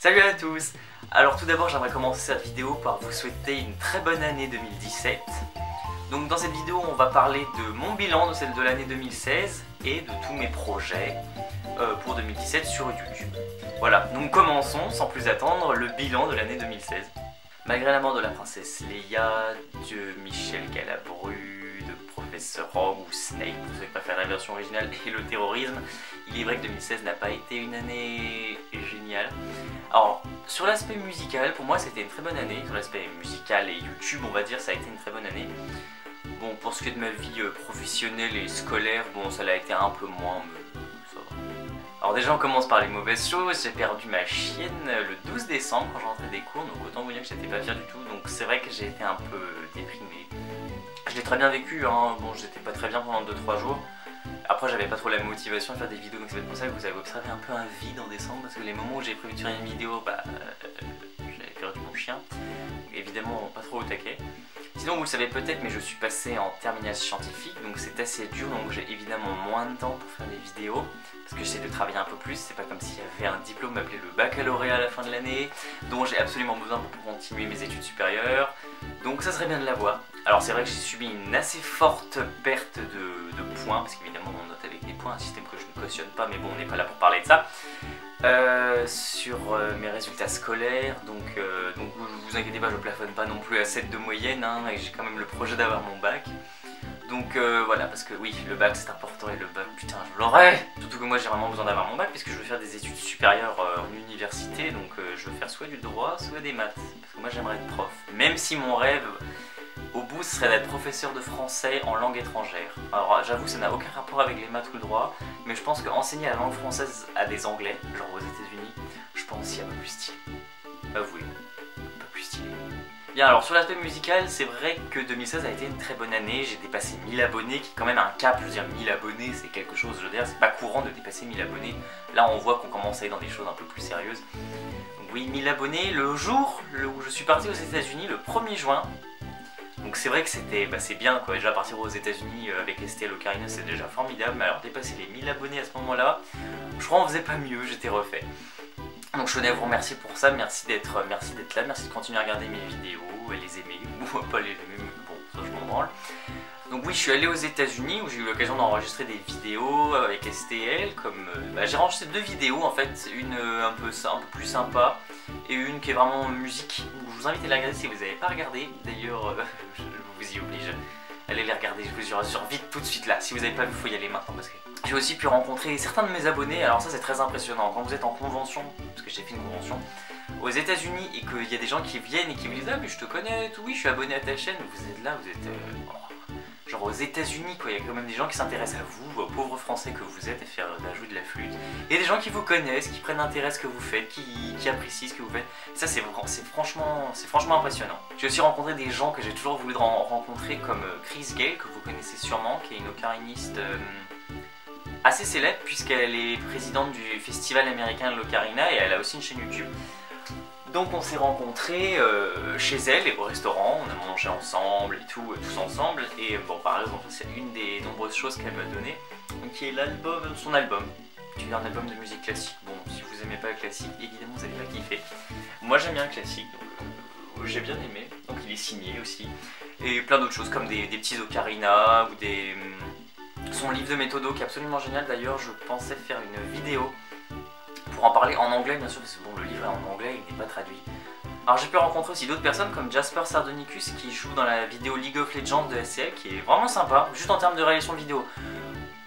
Salut à tous Alors tout d'abord j'aimerais commencer cette vidéo par vous souhaiter une très bonne année 2017. Donc dans cette vidéo on va parler de mon bilan de celle de l'année 2016 et de tous mes projets euh, pour 2017 sur YouTube. Voilà, donc commençons sans plus attendre le bilan de l'année 2016. Malgré la mort de la princesse Leia, de Michel Galabru, Professeur Rogue ou Snake pour ceux qui préfèrent la version originale et le terrorisme, il est vrai que 2016 n'a pas été une année géniale. Alors, sur l'aspect musical, pour moi c'était une très bonne année. Sur l'aspect musical et YouTube, on va dire, ça a été une très bonne année. Bon, pour ce qui est de ma vie euh, professionnelle et scolaire, bon, ça l'a été un peu moins, mais ça va. Alors déjà, on commence par les mauvaises choses. J'ai perdu ma chienne le 12 décembre quand j'entrais des cours, donc autant vous dire que j'étais pas fier du tout. Donc c'est vrai que j'ai été un peu déprimé. L'ai très bien vécu, hein. bon, j'étais pas très bien pendant 2-3 jours. Après, j'avais pas trop la motivation à faire des vidéos, donc c'est pour ça que vous avez observé un peu un vide en décembre, parce que les moments où j'ai prévu de faire une vidéo, bah, euh, j'avais perdu mon chien. Évidemment, pas trop au taquet. Sinon, vous le savez peut-être, mais je suis passé en terminale scientifique, donc c'est assez dur, donc j'ai évidemment moins de temps pour faire des vidéos, parce que j'essaie de travailler un peu plus, c'est pas comme s'il y avait un diplôme appelé le baccalauréat à la fin de l'année, dont j'ai absolument besoin pour continuer mes études supérieures, donc ça serait bien de l'avoir. Alors c'est vrai que j'ai subi une assez forte perte de, de points, parce qu'évidemment on note avec des points, un système que je ne cautionne pas, mais bon on n'est pas là pour parler de ça. Euh, sur euh, mes résultats scolaires, donc, euh, donc vous inquiétez pas, je plafonne pas non plus à 7 de moyenne, hein, et j'ai quand même le projet d'avoir mon bac. Donc voilà, parce que oui, le bac c'est important et le bac, putain, je l'aurai Surtout que moi j'ai vraiment besoin d'avoir mon bac, puisque je veux faire des études supérieures en université, donc je veux faire soit du droit, soit des maths, parce que moi j'aimerais être prof. Même si mon rêve au bout, ce serait d'être professeur de français en langue étrangère. Alors j'avoue, ça n'a aucun rapport avec les maths ou le droit, mais je pense qu'enseigner la langue française à des anglais, genre aux États-Unis, je pense qu'il y a peu plus stylé. Avouez, un peu plus stylé. Bien, alors sur l'aspect musical, c'est vrai que 2016 a été une très bonne année. J'ai dépassé 1000 abonnés, qui est quand même un cap. Je veux dire, 1000 abonnés, c'est quelque chose, je veux dire, c'est pas courant de dépasser 1000 abonnés. Là, on voit qu'on commence à aller dans des choses un peu plus sérieuses. Oui, 1000 abonnés. Le jour où je suis parti aux États-Unis, le 1er juin, donc c'est vrai que c'était bah, bien quoi, déjà partir aux États-Unis euh, avec Estelle Ocarina c'est déjà formidable, mais alors dépasser les 1000 abonnés à ce moment-là, je crois qu'on faisait pas mieux, j'étais refait. Donc je tenais à vous remercier pour ça, merci d'être euh, là, merci de continuer à regarder mes vidéos et les aimer, ou pas les aimer, mais bon, ça je m'en branle. Donc oui, je suis allé aux États-Unis où j'ai eu l'occasion d'enregistrer des vidéos avec STL. Comme euh, bah, j'ai enregistré deux vidéos en fait, une un peu un peu plus sympa et une qui est vraiment musique. Je vous invite à la regarder si vous n'avez pas regardé. D'ailleurs, je vous y oblige. Allez les regarder, je vous y rassure vite tout de suite là. Si vous n'avez pas vu, il faut y aller maintenant parce que j'ai aussi pu rencontrer certains de mes abonnés. Alors ça c'est très impressionnant. Quand vous êtes en convention, parce que j'ai fait une convention aux États-Unis et qu'il y a des gens qui viennent et qui me disent ah mais je te connais, oui, je suis abonné à ta chaîne. Vous êtes là, vous êtes euh, genre aux États-Unis, quoi. Il y a quand même des gens qui s'intéressent à vous, aux pauvres Français que vous êtes, à faire à jouer de la flûte. Et des gens qui vous connaissent, qui prennent intérêt à ce que vous faites, qui, apprécient ce que vous faites. Ça, c'est franchement, franchement impressionnant. J'ai aussi rencontré des gens que j'ai toujours voulu rencontrer, comme euh, Chris Gale, que vous connaissez sûrement, qui est une ocariniste euh, assez célèbre, puisqu'elle est présidente du festival américain de l'ocarina et elle a aussi une chaîne YouTube. Donc on s'est rencontrés euh, chez elle et au restaurant, on a mangé ensemble et tout, tous ensemble. Et bon, par exemple, c'est une des nombreuses choses qu'elle m'a donné, qui est l'album, son album, qui est un album de musique classique? Bon, si vous aimez pas le classique, évidemment vous allez pas kiffer. Moi j'aime bien le classique, donc euh, j'ai bien aimé. Donc il est signé aussi. Et plein d'autres choses comme des, petits ocarina ou des... Hum, son livre de méthodo qui est absolument génial d'ailleurs, je pensais faire une vidéo pour en parler en anglais bien sûr, parce que en anglais, il n'est pas traduit. Alors j'ai pu rencontrer aussi d'autres personnes comme Jasper Sardonicus qui joue dans la vidéo League of Legends de SCL qui est vraiment sympa, juste en termes de réalisation vidéo.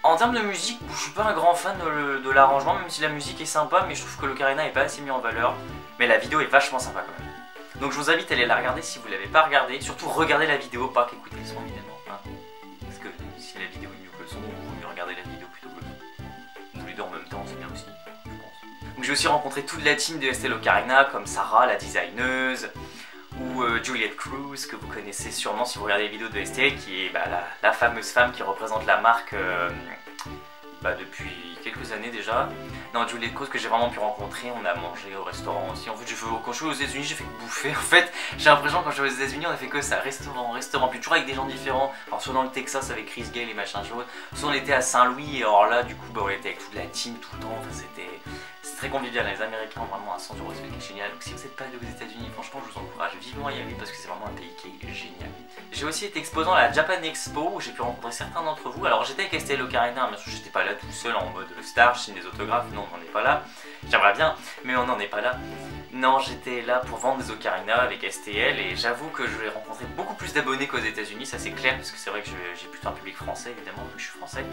En termes de musique, je suis pas un grand fan de, l'arrangement, même si la musique est sympa, mais je trouve que l'ocarina est pas assez mis en valeur. Mais la vidéo est vachement sympa quand même. Donc je vous invite à aller la regarder si vous l'avez pas regardée. Surtout regardez la vidéo, pas qu'écouter le son évidemment. Hein. Parce que si la vidéo est mieux que le son, vous pouvez regarder la vidéo j'ai aussi rencontré toute la team de Estelle Ocarina, comme Sarah, la designeuse, ou euh, Juliette Cruz, que vous connaissez sûrement si vous regardez les vidéos de Estelle, qui est bah, la, fameuse femme qui représente la marque euh, bah, depuis quelques années déjà. Non, Juliette Cruz que j'ai vraiment pu rencontrer, on a mangé au restaurant aussi. En fait, quand je suis aux États-Unis, j'ai fait que bouffer. En fait, j'ai l'impression quand je suis aux États-Unis, on a fait que ça, restaurant, restaurant, puis toujours avec des gens différents. Alors, soit dans le Texas avec Chris Gale et machin chose, soit on était à Saint-Louis, et alors là, du coup, bah, on était avec toute la team tout le temps. Enfin, c'était très convivial. Les Américains vraiment un sens du respect génial. Donc si vous n'êtes pas allé aux États-Unis, franchement, je vous encourage vivement à y aller parce que c'est vraiment un pays qui est génial. J'ai aussi été exposant à la Japan Expo où j'ai pu rencontrer certains d'entre vous. Alors j'étais avec Estelle Ocarina, bien sûr, j'étais pas là tout seul en mode star, je signe des autographes. Non, on n'en est pas là. J'aimerais bien, mais on n'en est pas là. Non, j'étais là pour vendre des Ocarina avec STL et j'avoue que je vais rencontrer beaucoup plus d'abonnés qu'aux États-Unis, ça c'est clair parce que c'est vrai que j'ai plutôt un public français évidemment, vu que je suis français.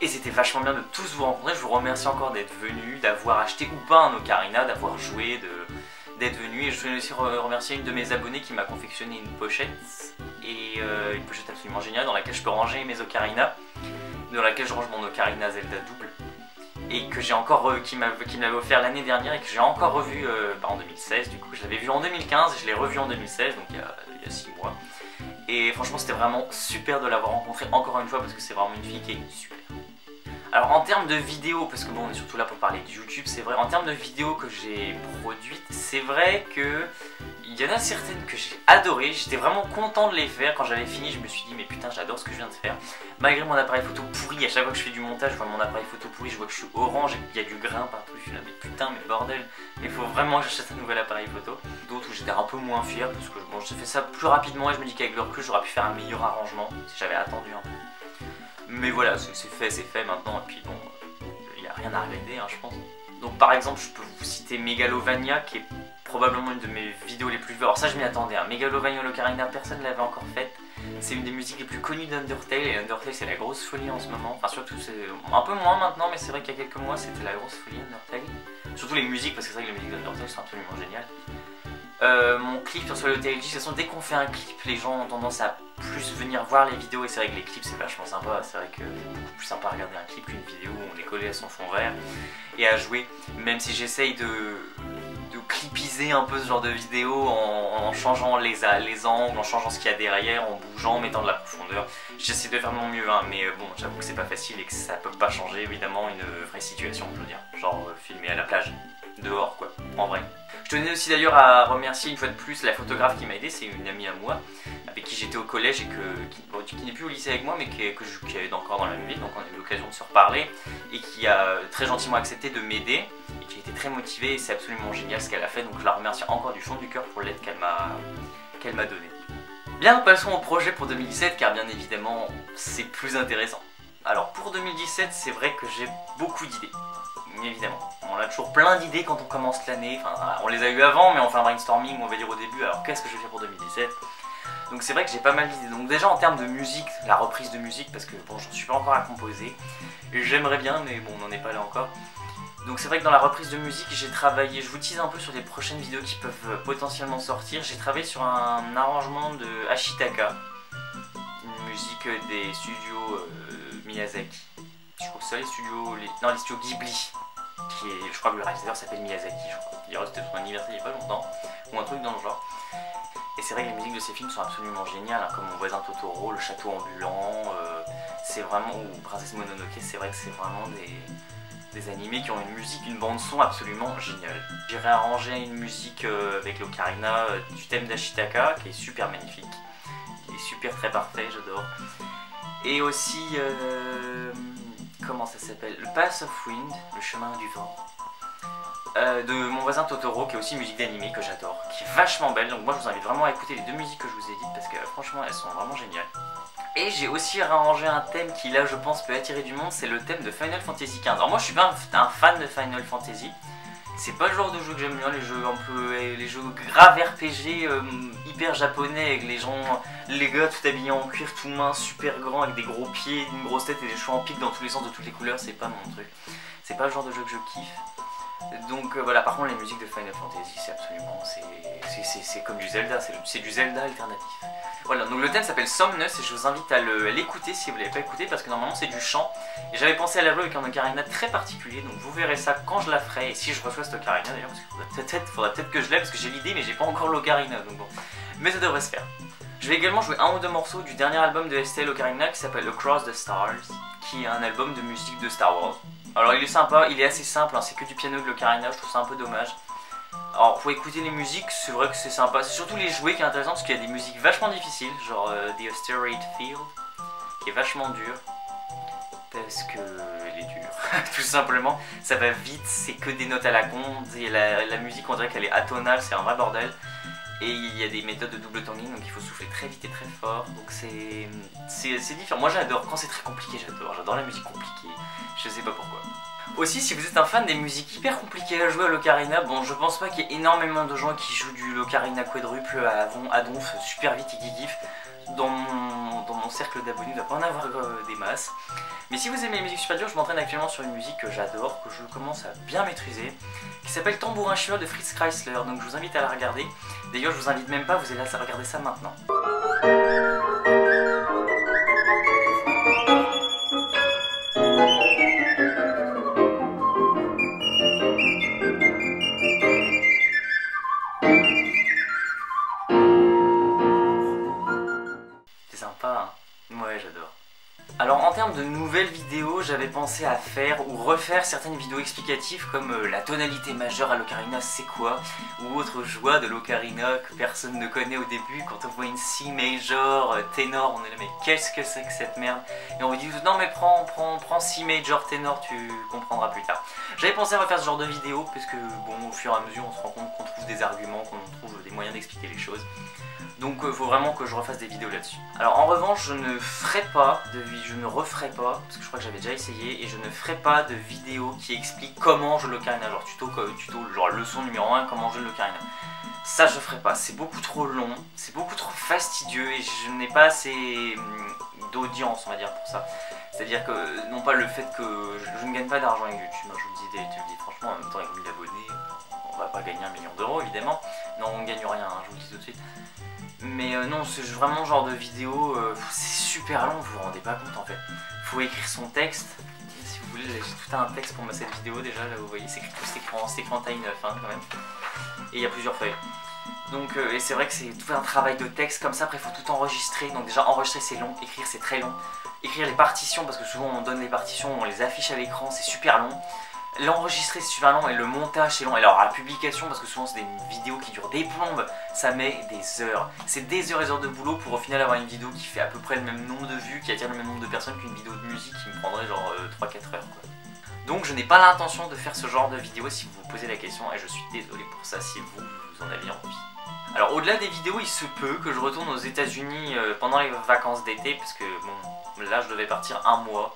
Et c'était vachement bien de tous vous rencontrer. Je vous remercie encore d'être venus, d'avoir acheté ou pas un Ocarina, d'avoir joué, d'être venu. Et je voulais aussi remercier une de mes abonnées qui m'a confectionné une pochette. Et euh, une pochette absolument géniale dans laquelle je peux ranger mes Ocarina. Dans laquelle je range mon Ocarina Zelda double et que j'ai encore qui m'avait offert l'année dernière et que j'ai encore revu euh, bah, en 2016 du coup je l'avais vu en 2015 et je l'ai revu en 2016 donc il y a 6 mois et franchement c'était vraiment super de l'avoir rencontré encore une fois parce que c'est vraiment une fille qui est super alors en termes de vidéos, parce que bon on est surtout là pour parler de YouTube, c'est vrai, en termes de vidéos que j'ai produites, c'est vrai que il y en a certaines que j'ai adorées, j'étais vraiment content de les faire, quand j'avais fini je me suis dit mais putain j'adore ce que je viens de faire, malgré mon appareil photo pourri, à chaque fois que je fais du montage je vois mon appareil photo pourri, je vois que je suis orange qu'il y a du grain partout, je suis là mais putain mais bordel, il faut vraiment que j'achète un nouvel appareil photo. D'autres où j'étais un peu moins fier parce que bon, j'ai fait ça plus rapidement et je me dis qu'avec le recul j'aurais pu faire un meilleur arrangement si j'avais attendu un peu. Mais voilà, c'est fait, c'est fait maintenant, et puis bon, il n'y a rien à regretter, hein, je pense. Donc par exemple, je peux vous citer Megalovania, qui est probablement une de mes vidéos les plus vues. Alors ça, je m'y attendais, hein. Megalovania Locarina, personne ne l'avait encore faite. C'est une des musiques les plus connues d'Undertale, et Undertale c'est la grosse folie en ce moment. Enfin surtout, c'est un peu moins maintenant, mais c'est vrai qu'il y a quelques mois, c'était la grosse folie Undertale. Surtout les musiques, parce que c'est vrai que les musiques d'Undertale sont absolument géniales. Euh, mon clip sur le TLG, de toute façon dès qu'on fait un clip, les gens ont tendance à plus venir voir les vidéos. Et c'est vrai que les clips c'est vachement sympa, c'est vrai que c'est beaucoup plus sympa à regarder un clip qu'une vidéo où on est collé à son fond vert et à jouer, même si j'essaye de, de clipiser un peu ce genre de vidéo en, changeant les, les angles, en changeant ce qu'il y a derrière, en bougeant, en mettant de la profondeur. J'essaie de faire mon mieux, hein, mais euh, bon, j'avoue que c'est pas facile et que ça peut pas changer évidemment une vraie situation, je veux dire, genre euh, filmer à la plage, dehors quoi, en vrai. Je tenais aussi d'ailleurs à remercier une fois de plus la photographe qui m'a aidé, c'est une amie à moi, avec qui j'étais au collège et qui, n'est plus au lycée avec moi, mais qui, que je, est encore dans la même ville, donc on a eu l'occasion de se reparler, et qui a très gentiment accepté de m'aider, et qui a été très motivée, et c'est absolument génial ce qu'elle a fait, donc je la remercie encore du fond du cœur pour l'aide qu'elle m'a qu'elle m'a donnée. Bien, passons au projet pour 2017, car bien évidemment, c'est plus intéressant. Alors pour 2017, c'est vrai que j'ai beaucoup d'idées évidemment. On a toujours plein d'idées quand on commence l'année. Enfin, on les a eu avant, mais on fait un brainstorming, on va dire au début. Alors, qu'est-ce que je vais faire pour 2017 Donc, c'est vrai que j'ai pas mal d'idées. Donc, déjà en termes de musique, la reprise de musique, parce que bon, j'en suis pas encore à composer. J'aimerais bien, mais bon, on n'en est pas là encore. Donc c'est vrai que dans la reprise de musique, j'ai travaillé, je vous tease un peu sur les prochaines vidéos qui peuvent euh, potentiellement sortir. J'ai travaillé sur un arrangement de Ashitaka, une musique des studios euh, Miyazaki. Je trouve ça les studios, non les studios Ghibli, qui est, je crois que le réalisateur s'appelle Miyazaki, je crois. D'ailleurs, c'était son anniversaire il n'y a pas longtemps, ou un truc dans le genre. Et c'est vrai que les musiques de ces films sont absolument géniales, hein, comme Mon voisin Totoro, Le château ambulant, euh, c'est vraiment, ou Princesse Mononoke, c'est vrai que c'est vraiment des, des animés qui ont une musique, une bande son absolument géniale. J'ai réarrangé une musique euh, avec l'ocarina euh, du thème d'Ashitaka, qui est super magnifique, qui est super très parfait, j'adore. Et aussi comment ça s'appelle Le Pass of Wind, le chemin du vent. Euh, de mon voisin Totoro, qui est aussi musique d'animé que j'adore, qui est vachement belle. Donc moi je vous invite vraiment à écouter les deux musiques que je vous ai dites parce que franchement elles sont vraiment géniales. Et j'ai aussi arrangé un thème qui là je pense peut attirer du monde, c'est le thème de Final Fantasy XV. Alors moi je suis pas un fan de Final Fantasy, c'est pas le genre de jeu que j'aime bien, les jeux un peu, les jeux grave RPG, euh, hyper japonais, avec les gens, les gars tout habillés en cuir, tout mince, super grand, avec des gros pieds, une grosse tête et des cheveux en pique dans tous les sens, de toutes les couleurs, c'est pas mon truc. C'est pas le genre de jeu que je kiffe. Donc euh, voilà, par contre les musiques de Final Fantasy, c'est absolument, c'est comme du Zelda, c'est du Zelda alternatif. Voilà, donc le thème s'appelle Somnus et je vous invite à l'écouter si vous l'avez pas écouté parce que normalement c'est du chant. Et j'avais pensé à la jouer avec un ocarina très particulier, donc vous verrez ça quand je la ferai et si je reçois cet ocarina d'ailleurs, parce qu'il faudrait peut-être que je l'aie parce que j'ai l'idée mais j'ai pas encore l'ocarina, donc bon. Mais ça devrait se faire. Je vais également jouer un ou deux morceaux du dernier album de STL Ocarina qui s'appelle Across the Stars, qui est un album de musique de Star Wars. Alors il est sympa, il est assez simple, hein, c'est que du piano de l'ocarina, je trouve ça un peu dommage. Alors pour écouter les musiques, c'est vrai que c'est sympa, c'est surtout les jouer qui est intéressant parce qu'il y a des musiques vachement difficiles, genre euh, The Asteroid Field, qui est vachement dur, parce que les dur. Tout simplement, ça va vite, c'est que des notes à la con, et la musique on dirait qu'elle est atonale, c'est un vrai bordel. Et il y a des méthodes de double tonguing, donc il faut souffler très vite et très fort. Donc c'est c'est différent. Moi j'adore, quand c'est très compliqué, j'adore. J'adore la musique compliquée. Je sais pas pourquoi. Aussi, si vous êtes un fan des musiques hyper compliquées à jouer à l'ocarina, bon, je pense pas qu'il y ait énormément de gens qui jouent du l'ocarina quadruple à, à donf super vite et qui kiffent. Dans mon, cercle d'abonnés, il ne doit pas en avoir euh, des masses. Mais si vous aimez les musiques super dures, je m'entraîne actuellement sur une musique que j'adore, que je commence à bien maîtriser, qui s'appelle Tambourin chinois de Fritz Chrysler. Donc je vous invite à la regarder. D'ailleurs, je vous invite même pas, vous allez regarder ça maintenant. À faire ou refaire certaines vidéos explicatives comme euh, la tonalité majeure à l'ocarina c'est quoi? Ou autre joie de l'ocarina que personne ne connaît au début quand on voit une C major euh, ténor on est là mais qu'est-ce que c'est que cette merde? Et on vous dit non mais prends, prends, prends C major ténor tu comprendras plus tard. J'avais pensé à refaire ce genre de vidéo parce que bon au fur et à mesure on se rend compte qu'on trouve des arguments, qu'on trouve des moyens d'expliquer les choses. Donc il euh, faut vraiment que je refasse des vidéos là-dessus. Alors en revanche, je ne ferai pas de je ne referai pas, parce que je crois que j'avais déjà essayé, et je ne ferai pas de vidéo qui explique comment je le l'ocarina, genre tuto, tuto, genre leçon numéro 1, comment je le l'ocarina. Ça je ferai pas, c'est beaucoup trop long, c'est beaucoup trop fastidieux et je n'ai pas assez hum, d'audience on va dire pour ça. C'est-à-dire que non pas le fait que je, ne gagne pas d'argent avec YouTube, je vous le dis franchement en même temps avec 1000 abonnés, on va pas gagner un million d'euros évidemment, non on gagne rien, hein, je vous le dis tout de suite. Mais euh, non, c'est vraiment genre de vidéo, euh, c'est super long, vous vous rendez pas compte en fait. Faut écrire son texte. Si vous voulez, j'ai tout un texte pour cette vidéo déjà, là vous voyez, c'est écrit écran, c'est écran taille 9 hein, quand même. Et il y a plusieurs feuilles. Donc, euh, et c'est vrai que c'est tout un travail de texte comme ça, après il faut tout enregistrer. Donc déjà enregistrer c'est long, écrire c'est très long. Écrire les partitions, parce que souvent on donne les partitions, on les affiche à l'écran, c'est super long. L'enregistrer c'est super long et le montage c'est long. Et alors la publication, parce que souvent c'est des vidéos qui durent des plombes, ça met des heures. C'est des heures et des heures de boulot pour au final avoir une vidéo qui fait à peu près le même nombre de vues, qui attire le même nombre de personnes qu'une vidéo de musique qui me prendrait genre 3-4 euh, heures. Donc je n'ai pas l'intention de faire ce genre de vidéo si vous vous posez la question et je suis désolé pour ça si vous, vous en avez envie. Alors au-delà des vidéos, il se peut que je retourne aux états unis euh, pendant les vacances d'été parce que bon, là je devais partir un mois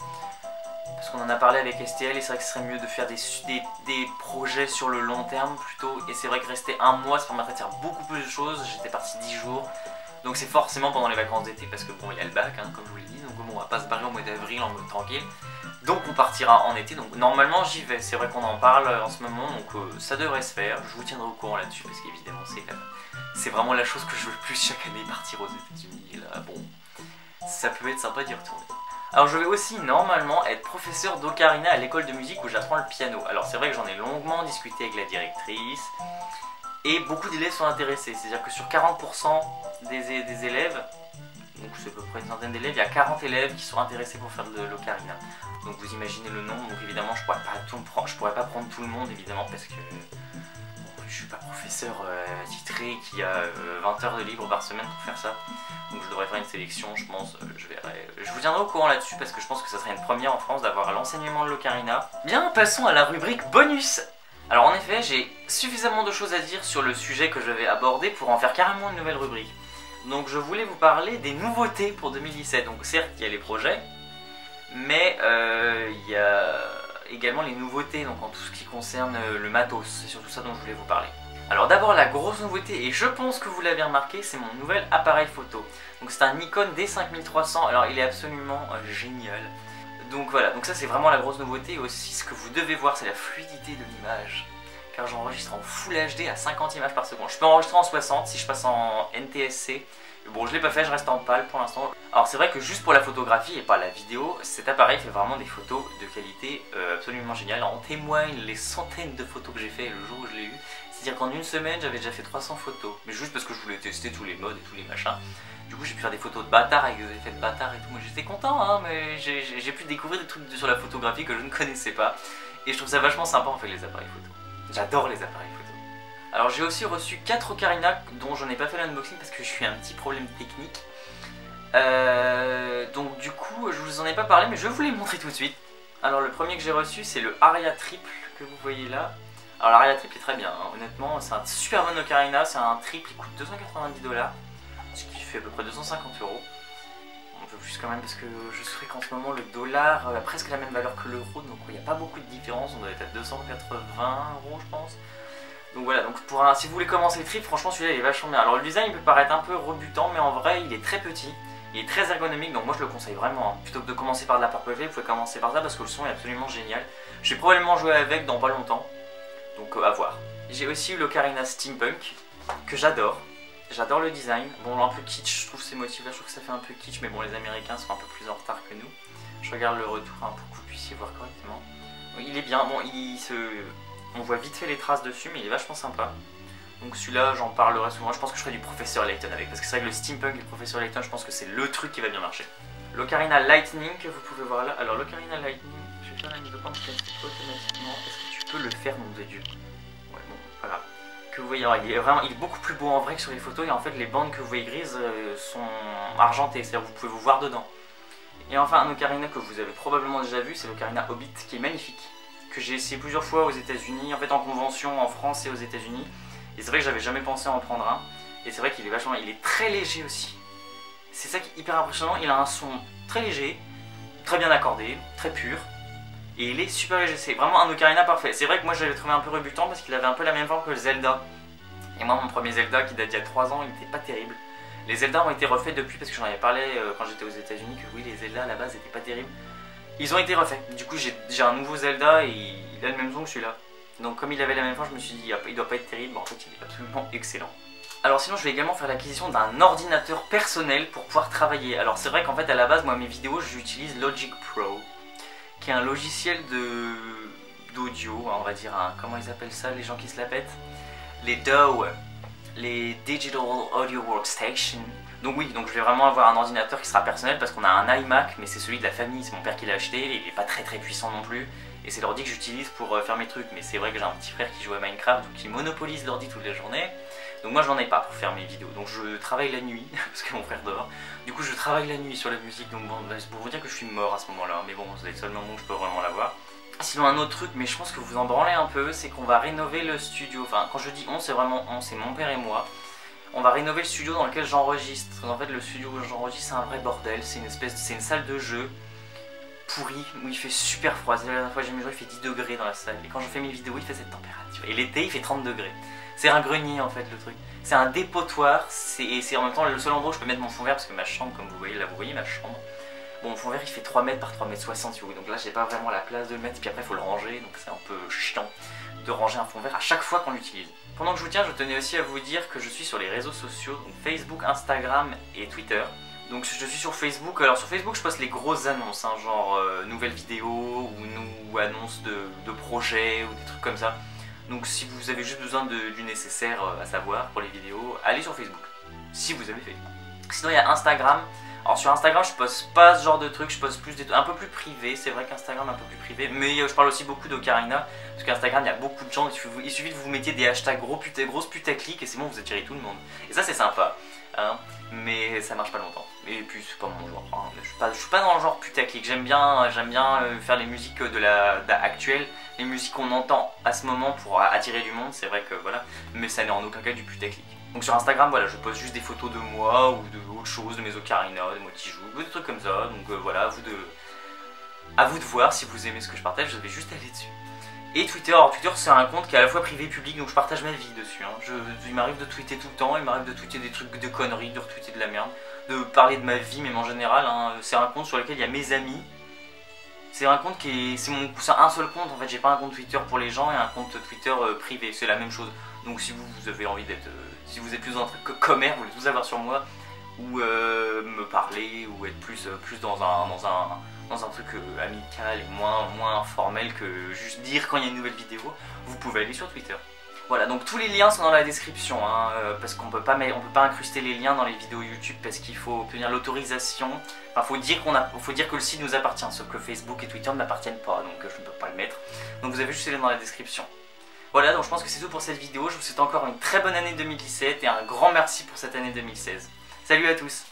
parce qu'on en a parlé avec STL et c'est vrai que ce serait mieux de faire des, projets sur le long terme plutôt. Et c'est vrai que rester un mois, ça permettrait de faire beaucoup plus de choses. J'étais parti 10 jours. Donc c'est forcément pendant les vacances d'été parce que bon, il y a le bac, hein, comme je vous l'ai dit. Donc bon, on va pas se barrer au mois d'avril en mode tranquille. Donc on partira en été. Donc normalement j'y vais. C'est vrai qu'on en parle en ce moment. Donc euh, ça devrait se faire. Je vous tiendrai au courant là-dessus parce qu'évidemment c'est vraiment la chose que je veux le plus chaque année partir aux États-Unis. Là, bon, ça peut être sympa d'y retourner. Alors je vais aussi normalement être professeur d'ocarina à l'école de musique où j'apprends le piano. Alors c'est vrai que j'en ai longuement discuté avec la directrice et beaucoup d'élèves sont intéressés. C'est-à-dire que sur 40% des, élèves, donc c'est à peu près une centaine d'élèves, il y a 40 élèves qui sont intéressés pour faire de l'ocarina. Donc vous imaginez le nombre, donc évidemment je pourrais pas tout je pourrais pas prendre tout le monde évidemment parce que je suis pas professeur euh, titré qui a 20 euh, heures de libre par semaine pour faire ça. Donc je devrais faire une sélection, je pense, euh, je verrai. Je vous tiendrai au courant là-dessus parce que je pense que ça serait une première en France d'avoir l'enseignement de l'ocarina. Bien, passons à la rubrique bonus alors en effet, j'ai suffisamment de choses à dire sur le sujet que je vais aborder pour en faire carrément une nouvelle rubrique. Donc je voulais vous parler des nouveautés pour 2017. Donc certes, il y a les projets, mais il y a également les nouveautés donc en tout ce qui concerne euh, le matos, c'est surtout ça dont je voulais vous parler. Alors d'abord la grosse nouveauté, et je pense que vous l'avez remarqué, c'est mon nouvel appareil photo. Donc c'est un Nikon D5300, alors il est absolument euh, génial. Donc voilà, donc ça c'est vraiment la grosse nouveauté, aussi ce que vous devez voir c'est la fluidité de l'image. Car j'enregistre en Full HD à 50 images par seconde. Je peux enregistrer en 60 si je passe en NTSC, Bon, je l'ai pas fait, je reste en pâle pour l'instant. Alors c'est vrai que juste pour la photographie et pas la vidéo, cet appareil fait vraiment des photos de qualité euh, absolument géniale. En témoignent les centaines de photos que j'ai fait le jour où je l'ai eu. C'est-à-dire qu'en une semaine, j'avais déjà fait 300 photos. Mais juste parce que je voulais tester tous les modes et tous les machins. Du coup, j'ai pu faire des photos de bâtard avec des effets de bâtard et tout. Moi, j'étais content, hein, mais j'ai pu découvrir des trucs sur la photographie que je ne connaissais pas. Et je trouve ça vachement sympa en fait, les appareils photo. J'adore les appareils photo. Alors j'ai aussi reçu 4 Ocarina dont je n'ai pas fait l'unboxing parce que je suis un petit problème technique. Euh, donc du coup je vous en ai pas parlé mais je vous les montrer tout de suite. Alors le premier que j'ai reçu c'est le Aria Triple que vous voyez là. Alors l'Aria Triple est très bien, hein. honnêtement c'est un super bon ocarina, c'est un triple, il coûte 290 dollars, ce qui fait à peu près 250 euros. Un peu plus quand même parce que je sais qu'en ce moment le dollar a presque la même valeur que l'euro, donc il n'y a pas beaucoup de différence, on doit être à 280 euros je pense. Donc voilà, donc pour un, si vous voulez commencer le trip, franchement celui-là il est vachement bien. Alors le design il peut paraître un peu rebutant, mais en vrai il est très petit, il est très ergonomique, donc moi je le conseille vraiment. Hein. Plutôt que de commencer par de la Purple vous pouvez commencer par ça parce que le son est absolument génial. Je vais probablement jouer avec dans pas longtemps, donc euh, à voir. J'ai aussi eu l'Ocarina Steampunk, que j'adore. J'adore le design. Bon, un peu kitsch, je trouve ces motifs-là, je trouve que ça fait un peu kitsch, mais bon, les Américains sont un peu plus en retard que nous. Je regarde le retour hein, pour que vous puissiez voir correctement. Il est bien, bon, il se on voit vite fait les traces dessus, mais il est vachement sympa. Donc celui-là, j'en parlerai souvent. Je pense que je ferai du Professeur Layton avec, parce que c'est vrai que le Steampunk le Professeur Layton, je pense que c'est le truc qui va bien marcher. L'Ocarina Lightning que vous pouvez voir là. Alors l'Ocarina Lightning, je vais faire la mise au point automatiquement. Est-ce que tu peux le faire, mon dieu? Ouais, bon, pas grave. Que vous voyez, il est vraiment, il est beaucoup plus beau en vrai que sur les photos. Et en fait, les bandes que vous voyez grises euh, sont argentées, c'est-à-dire vous pouvez vous voir dedans. Et enfin, un Ocarina que vous avez probablement déjà vu, c'est l'Ocarina Hobbit, qui est magnifique que j'ai essayé plusieurs fois aux États-Unis, en fait en convention en France et aux États-Unis. Et c'est vrai que j'avais jamais pensé en prendre un. Et c'est vrai qu'il est vachement, il est très léger aussi. C'est ça qui est hyper impressionnant. Il a un son très léger, très bien accordé, très pur. Et il est super léger. C'est vraiment un ocarina parfait. C'est vrai que moi je l'avais trouvé un peu rebutant parce qu'il avait un peu la même forme que le Zelda. Et moi mon premier Zelda qui date d'il y a 3 ans, il n'était pas terrible. Les Zelda ont été refaits depuis parce que j'en avais parlé euh, quand j'étais aux États-Unis que oui les Zelda à la base n'étaient pas terribles. Ils ont été refaits. Du coup, j'ai un nouveau Zelda et il a le même son que celui-là. Donc, comme il avait la même forme, je me suis dit, il doit pas être terrible. en fait, il est absolument excellent. Alors sinon je vais également faire l'acquisition d'un ordinateur personnel pour pouvoir travailler. Alors c'est vrai qu'en fait à la base moi mes vidéos j'utilise Logic Pro qui est un logiciel de d'audio, hein, on va dire, comment ils appellent ça les gens qui se la pètent? Les DAW, les Digital Audio Workstation. Donc oui, donc je vais vraiment avoir un ordinateur qui sera personnel parce qu'on a un iMac, mais c'est celui de la famille, c'est mon père qui l'a acheté, il n'est pas très très puissant non plus, et c'est l'ordi que j'utilise pour euh, faire mes trucs, mais c'est vrai que j'ai un petit frère qui joue à Minecraft, donc qui monopolise l'ordi toute la journée, donc moi j'en ai pas pour faire mes vidéos, donc je travaille la nuit, parce que mon frère dort, du coup je travaille la nuit sur la musique, donc bon, c'est pour vous dire que je suis mort à ce moment-là, mais bon, c'est le seul moment où je peux vraiment l'avoir. Sinon un autre truc, mais je pense que vous en branlez un peu, c'est qu'on va rénover le studio, enfin quand je dis on, c'est vraiment on, c'est mon père et moi, on va rénover le studio dans lequel j'enregistre. En fait, le studio où j'enregistre, c'est un vrai bordel. C'est une espèce, c'est une salle de jeu pourrie où il fait super froid. La dernière fois que j'ai mesuré, il fait 10 degrés dans la salle. Et quand je fais mes vidéos, il fait cette température. Et l'été, il fait 30 degrés. C'est un grenier en fait le truc. C'est un dépotoir. Et c'est en même temps le seul endroit où je peux mettre mon fond vert parce que ma chambre, comme vous voyez là, vous voyez ma chambre. Bon, mon fond vert il fait 3 mètres par 3 mètres 60 donc là j'ai pas vraiment la place de le mettre, et puis après il faut le ranger, donc c'est un peu chiant de ranger un fond vert à chaque fois qu'on l'utilise. Pendant que je vous tiens, je tenais aussi à vous dire que je suis sur les réseaux sociaux, donc Facebook, Instagram et Twitter. Donc je suis sur Facebook, alors sur Facebook je poste les grosses annonces, hein, genre euh, nouvelles vidéos ou, nous, annonces de, projets ou des trucs comme ça. Donc si vous avez juste besoin du nécessaire euh, à savoir pour les vidéos, allez sur Facebook, si vous avez fait. Sinon il y a Instagram, alors sur Instagram, je poste pas ce genre de trucs, je poste plus des un peu plus privé. C'est vrai qu'Instagram est un peu plus privé, mais euh, je parle aussi beaucoup d'Ocarina, parce qu'Instagram, il y a beaucoup de gens, il suffit de vous mettiez des hashtags gros putain, grosse putaclic et c'est bon, vous attirez tout le monde. Et ça, c'est sympa, hein, mais ça marche pas longtemps. Et puis, c'est pas mon genre. Je, suis pas, suis pas dans le genre putaclic. J'aime bien, j'aime bien euh, faire les musiques de la, actuelle, les musiques qu'on entend à ce moment pour attirer du monde, c'est vrai que voilà, mais ça n'est en aucun cas du putaclic. Donc sur Instagram, voilà, je poste juste des photos de moi ou de autre chose, de mes ocarinas, de moi qui joue, des trucs comme ça. Donc euh, voilà, à vous, de... à vous de voir si vous aimez ce que je partage, je vais juste aller dessus. Et Twitter, alors Twitter c'est un compte qui est à la fois privé et public, donc je partage ma vie dessus. Hein. Il m'arrive de tweeter tout le temps, il m'arrive de tweeter des trucs de conneries, de retweeter de la merde, de parler de ma vie, même en général. Hein. C'est un compte sur lequel il y a mes amis. C'est un compte qui est. C'est mon... un seul compte, en fait, j'ai pas un compte Twitter pour les gens et un compte Twitter euh, privé, c'est la même chose. Donc si vous, vous avez envie d'être. Euh, si vous êtes plus dans un truc commerce, vous voulez tout savoir sur moi, ou euh, me parler, ou être plus, plus dans, un, dans, un, dans un truc amical et moins, moins formel que juste dire quand il y a une nouvelle vidéo, vous pouvez aller sur Twitter. Voilà, donc tous les liens sont dans la description, hein, parce qu'on peut pas on peut pas incruster les liens dans les vidéos YouTube parce qu'il faut obtenir l'autorisation. Enfin, faut dire qu'on a, faut dire que le site nous appartient, sauf que Facebook et Twitter ne m'appartiennent pas, donc je ne peux pas le mettre. Donc vous avez juste les liens dans la description. Voilà, donc je pense que c'est tout pour cette vidéo. Je vous souhaite encore une très bonne année 2017 et un grand merci pour cette année 2016. Salut à tous